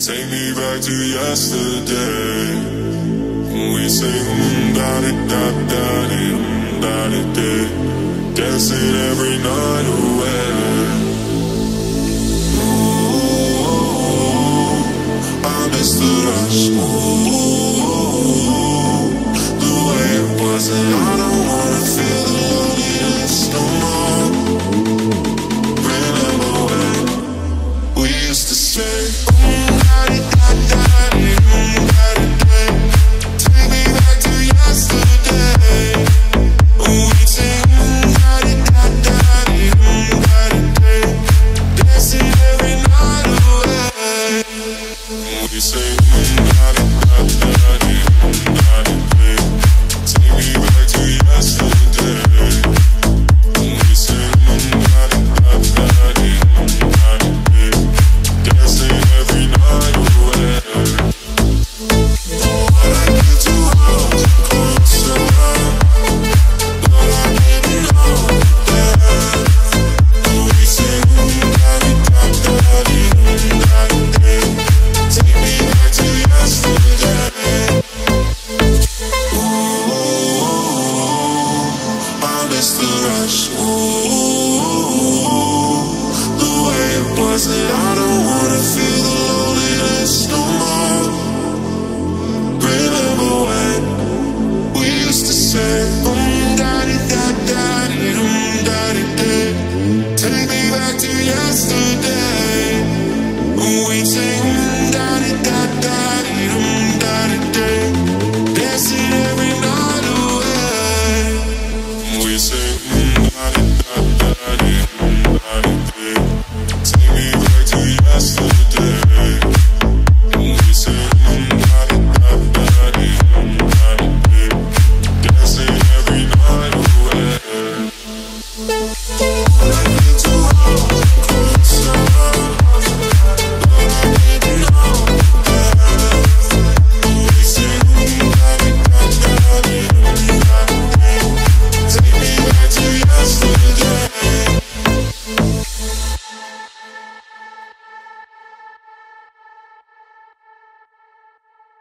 Take me back to yesterday. We sing um, da di da da di um, da di day. Dancing every night away. Ooh, I miss the rush. Ooh. used to say, da, da, da, da, miss the rush. Ooh, the way it was I I'm not Yeah.